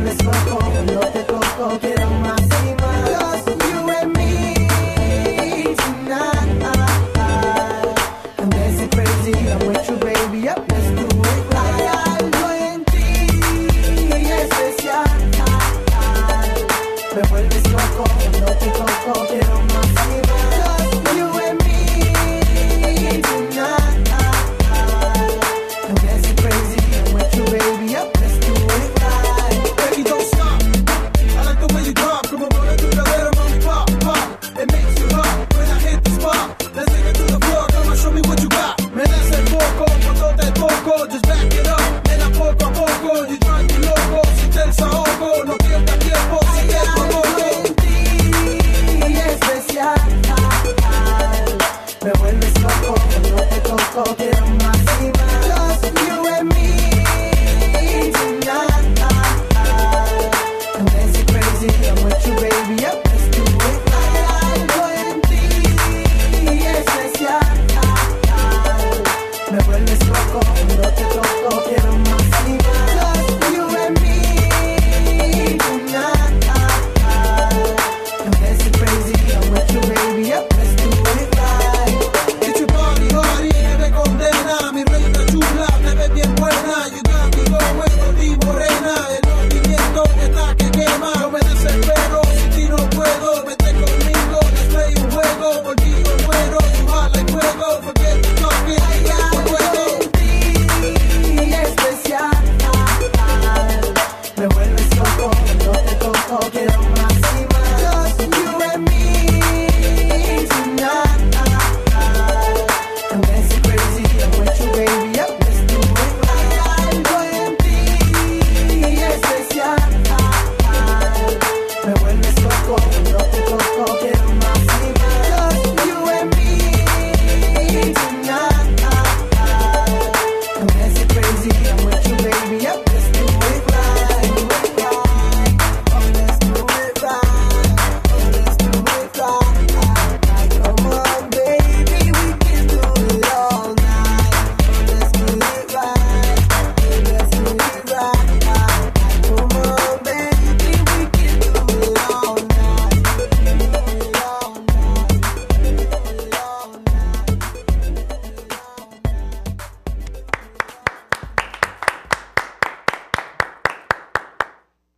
me escojo, yo te cojo, quiero talking